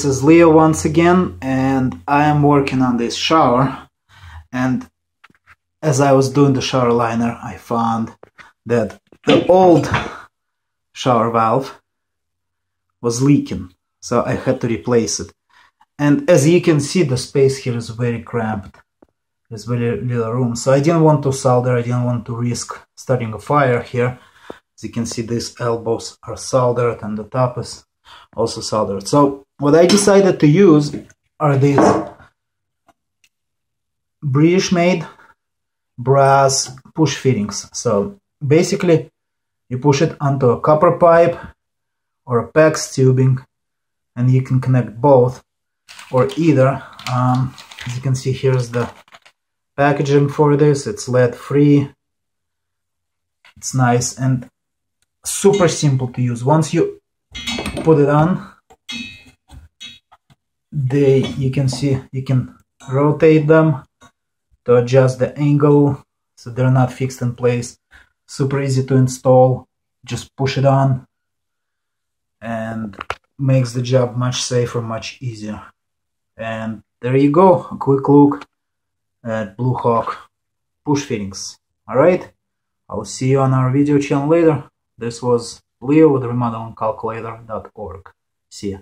This is Leo once again and I am working on this shower. And as I was doing the shower liner I found that the old shower valve was leaking so I had to replace it. And as you can see the space here is very cramped. There's very little room. So I didn't want to solder I didn't want to risk starting a fire here. As you can see these elbows are soldered and the top is also soldered so what I decided to use are these British made brass push fittings. So basically you push it onto a copper pipe or a PEX tubing and you can connect both or either. Um, as you can see here's the packaging for this. It's lead free. It's nice and super simple to use. Once you put it on they you can see you can rotate them to adjust the angle so they're not fixed in place. Super easy to install. Just push it on and makes the job much safer much easier. And there you go a quick look at Blue Hawk push fittings alright I'll see you on our video channel later. This was Leo with remodelingcalculator.org see